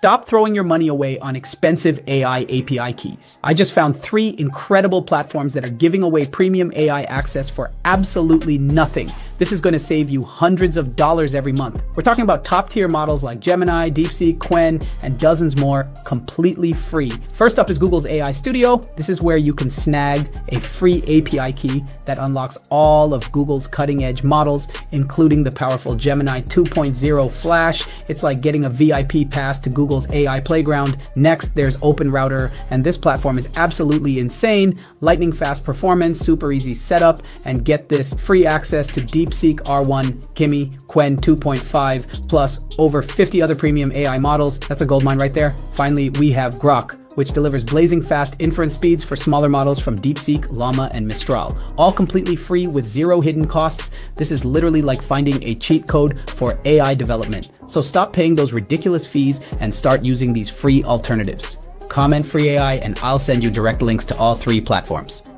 Stop throwing your money away on expensive AI API keys. I just found three incredible platforms that are giving away premium AI access for absolutely nothing. This is going to save you hundreds of dollars every month. We're talking about top tier models like Gemini, DeepSeek, Qwen, and dozens more completely free. First up is Google's AI Studio. This is where you can snag a free API key that unlocks all of Google's cutting edge models, including the powerful Gemini 2.0 Flash. It's like getting a VIP pass to Google's AI playground. Next, there's OpenRouter, and this platform is absolutely insane. Lightning fast performance, super easy setup, and get this free access to DeepSeek R1, Kimi, Qwen 2.5, plus over 50 other premium AI models. That's a gold mine right there. Finally, we have Groq, which delivers blazing fast inference speeds for smaller models from DeepSeek, Llama, and Mistral. All completely free with zero hidden costs. This is literally like finding a cheat code for AI development. So stop paying those ridiculous fees and start using these free alternatives. Comment free AI and I'll send you direct links to all three platforms.